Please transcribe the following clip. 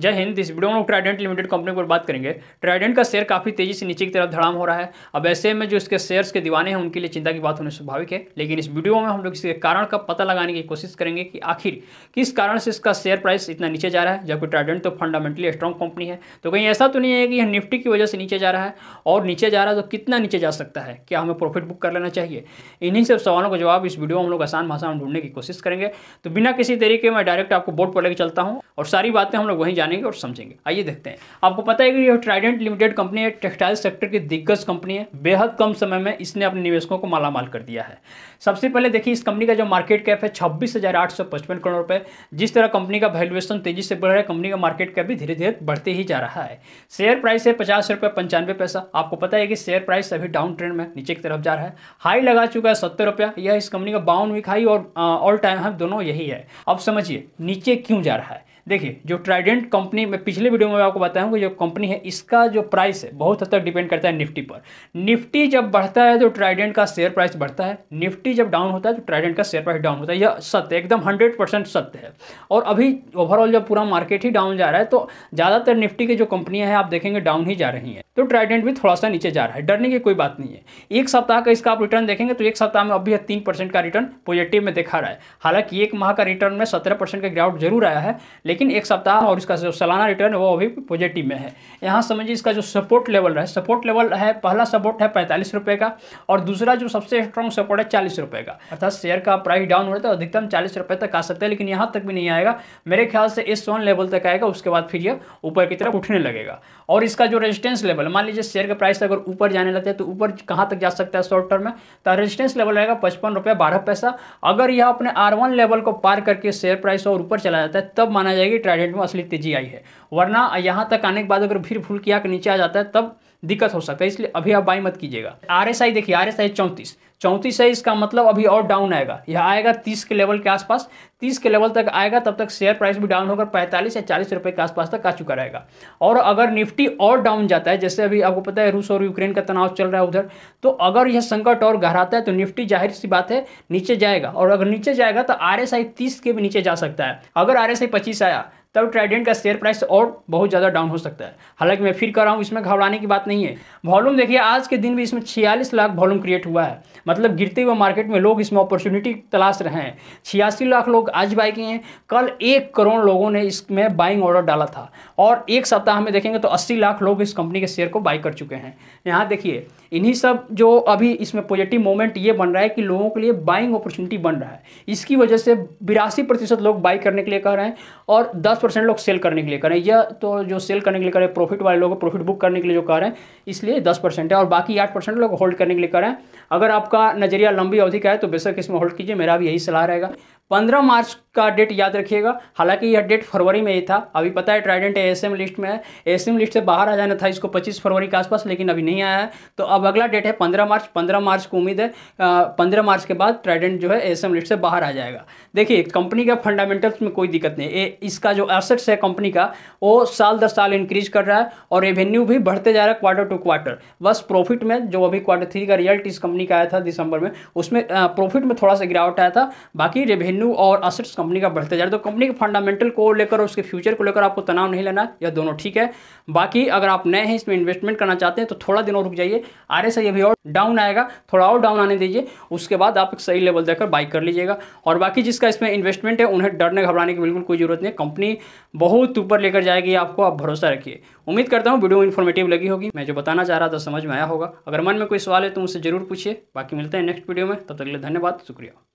जय हिंद, इस वीडियो में लोग ट्राइडेंट लिमिटेड कंपनी पर बात करेंगे। ट्राइडेंट का शेयर काफ़ी तेज़ी से नीचे की तरफ़ धड़ाम हो रहा है। अब ऐसे में जो इसके शेयर्स के दीवाने हैं, उनके लिए चिंता की बात होने स्वाभाविक है। लेकिन इस वीडियो में हम लोग इसके कारण का पता लगाने की कोशिश करेंगे कि आखिर किस कारण से इसका शेयर प्राइस इतना नीचे जा रहा है। जबकि ट्राइडेंट तो फंडामेंटली स्ट्रॉन्ग कंपनी है। तो कहीं ऐसा तो नहीं है कि यह निफ्टी की वजह से नीचे जा रहा है और नीचे जा रहा है तो कितना नीचे जा सकता है? क्या हमें प्रॉफिट बुक कर लेना चाहिए? इन्हीं सब सवालों का जवाब इस वीडियो में हम लोग आसान भाषा में ढूँढने की कोशिश करेंगे। तो बिना किसी तरीके में डायरेक्ट आपको बोर्ड पर लेकर चलता हूँ और सारी बातें हम लोग वहीं जानेंगे और समझेंगे। आइए देखते हैं। आपको पता है कि यह ट्राइडेंट लिमिटेड कंपनी है टेक्सटाइल सेक्टर की दिग्गज कंपनी है। बेहद कम समय में इसने अपने निवेशकों को मालामाल कर दिया है। सबसे पहले देखिए, इस कंपनी का जो मार्केट कैप है, छब्बीस करोड़ रुपए। जिस तरह कंपनी का वैल्यूएशन तेज़ी से बढ़ रहा है कंपनी का मार्केट कैप भी धीरे धीरे बढ़ते ही जा रहा है। शेयर प्राइस है पचास रुपये पंचानवे पैसा। आपको पता है कि शेयर प्राइस अभी डाउन ट्रेंड में नीचे की तरफ़ जा रहा है। हाई लगा चुका है सत्तर रुपया। यह इस कंपनी का बाउन वीक हाई और ऑल टाइम हाई दोनों यही है। अब समझिए, नीचे क्यों जा रहा है? देखिए, जो ट्राइडेंट कंपनी में पिछले वीडियो में आपको बताऊँगा, जो कंपनी है, इसका जो प्राइस है, बहुत हद तक डिपेंड करता है निफ्टी पर। निफ्टी जब बढ़ता है तो ट्राइडेंट का शेयर प्राइस बढ़ता है। निफ्टी जब डाउन होता है तो ट्राइडेंट का शेयर प्राइस डाउन होता है। यह सत्य एकदम हंड्रेड सत्य है। और अभी ओवरऑल जब पूरा मार्केट ही डाउन जा रहा है तो ज़्यादातर निफ्टी की जो कंपनियाँ हैं, आप देखेंगे डाउन ही जा रही हैं। तो ट्राइडेंट भी थोड़ा सा नीचे जा रहा है। डरने की कोई बात नहीं है। एक सप्ताह का इसका आप रिटर्न देखेंगे तो एक सप्ताह में अभी तीन परसेंट का रिटर्न पॉजिटिव में दिखा रहा है। हालाँकि एक माह का रिटर्न में सत्रह परसेंट का गिरावट ज़रूर आया है लेकिन एक सप्ताह और इसका जो सालाना रिटर्न वो अभी पॉजिटिव में है। यहाँ समझिए इसका जो सपोर्ट लेवल है सपोर्ट लेवल है, पहला सपोर्ट है पैंतालीस रुपये का और दूसरा जो सबसे स्ट्रॉन्ग सपोर्ट है चालीस रुपये का। अर्थात शेयर का प्राइस डाउन हो रहा है तो अधिकतम चालीस रुपये तक आ सकता है, लेकिन यहाँ तक भी नहीं आएगा। मेरे ख्याल से इस वन लेवल तक आएगा, उसके बाद फिर यह ऊपर की तरफ़ उठने लगेगा। और इसका जो रेजिस्टेंस लेवल मान लीजिए शेयर का प्राइस अगर ऊपर जाने लगता है तो ऊपर कहाँ तक जा सकता है शॉर्ट टर्म में? तो रेजिस्टेंस लेवल रहेगा पचपन रुपये बारह पैसा। अगर यह अपने आर वन लेवल को पार करके शेयर प्राइस और ऊपर चला जाता है, तब माना जाएगी ट्राइडेंट में असली तेज़ी आई है। वरना यहाँ तक आने के बाद अगर फिर भूल किया के नीचे आ जाता है, तब दिक्कत हो सकता है, इसलिए अभी आप बाई मत कीजिएगा। आर एस आई देखिए आर एस आई चौंतीस। चौंतीस है इसका मतलब अभी और डाउन आएगा। यह आएगा तीस के लेवल के आसपास। तीस के लेवल तक आएगा, तब तक शेयर प्राइस भी डाउन होकर पैंतालीस या चालीस रुपये के आसपास तक आ चुका रहेगा। और अगर निफ्टी और डाउन जाता है, जैसे अभी आपको पता है रूस और यूक्रेन का तनाव चल रहा है उधर तो अगर यह संकट और गहराता है तो निफ्टी ज़ाहिर सी बात है, नीचे जाएगा। और अगर नीचे जाएगा तो आर एस आई तीस के भी नीचे जा सकता है। अगर आर एस आई पच्चीस आया तब ट्राइडेंट का शेयर प्राइस और बहुत ज़्यादा डाउन हो सकता है। हालाँकि मैं फिर कर रहा हूँ, इसमें घबराने की बात नहीं है। वॉल्यूम देखिए, आज के दिन भी इसमें छियालीस लाख वॉल्यूम क्रिएट हुआ है। मतलब गिरते हुए मार्केट में लोग इसमें अपॉर्चुनिटी तलाश रहे हैं। छियासी लाख लोग आज बाई किए हैं। कल एक करोड़ लोगों ने इसमें बाइंग ऑर्डर डाला था। और एक सप्ताह में देखेंगे तो अस्सी लाख लोग इस कंपनी के शेयर को बाई कर चुके हैं। यहाँ देखिए, इन्हीं सब जो अभी इसमें पॉजिटिव मोमेंट ये बन रहा है कि लोगों के लिए बाइंग अपॉर्चुनिटी बन रहा है। इसकी वजह से बिरासी प्रतिशत लोग बाई करने के लिए कह रहे हैं और दस परसेंट लोग सेल करने के लिए करें। या तो जो सेल करने के लिए करें प्रॉफिट वाले लोग प्रॉफिट बुक करने के लिए जो कर रहे हैं, इसलिए दस परसेंट है और बाकी आठ परसेंट लोग होल्ड करने के लिए करें। अगर आपका नज़रिया लंबी अवधि का है तो बेशक इसमें होल्ड कीजिए, मेरा भी यही सलाह रहेगा। पंद्रह मार्च का डेट याद रखिएगा। हालाँकि यह डेट फरवरी में ही था। अभी पता है ट्राइडेंट एएसएम लिस्ट में है। एएसएम लिस्ट से बाहर आ जाना था, इसको 25 फरवरी के आसपास, लेकिन अभी नहीं आया है। तो अब अगला डेट है 15 मार्च। 15 मार्च को उम्मीद है पंद्रह मार्च के बाद ट्राइडेंट जो है एएसएम लिस्ट से बाहर आ जाएगा। देखिए कंपनी का फंडामेंटल्स में कोई दिक्कत नहीं है। इसका जो एसेट्स है कंपनी का, वो साल दर साल इंक्रीज कर रहा है और रेवेन्यू भी बढ़ते जा रहा है क्वार्टर टू क्वार्टर बस प्रॉफिट में जो अभी क्वार्टर थ्री का रिज़ल्ट इस कंपनी का आया था दिसंबर में, उसमें प्रॉफिट में थोड़ा सा गिरावट आया था। बाकी रेवेन्यू और असेट्स कंपनी का बढ़ते जा रहा है। तो कंपनी के फंडामेंटल को लेकर उसके फ्यूचर को लेकर आपको तनाव नहीं लेना, यह दोनों ठीक है। बाकी अगर आप नए हैं, इसमें इन्वेस्टमेंट करना चाहते हैं तो थोड़ा दिन और रुक जाइए। आर एस अभी और डाउन आएगा, थोड़ा और डाउन आने दीजिए। उसके बाद आप एक सही लेवल देकर बाइक कर लीजिएगा। और बाकी जिसका इसमें इन्वेस्टमेंट है, उन्हें डरने, घबराने की बिल्कुल कोई ज़रूरत नहीं कंपनी बहुत ऊपर लेकर जाएगी, आपको आप भरोसा रखिए। उम्मीद करता हूँ वीडियो इन्फॉर्मेटिव लगी होगी। मैं जो बताना चाह रहा था, समझ में आया होगा। अगर मन में कोई सवाल है तो मुझसे ज़रूर पूछिए। बाकी मिलते हैं नेक्स्ट वीडियो में। तब तक के लिए धन्यवाद, शुक्रिया।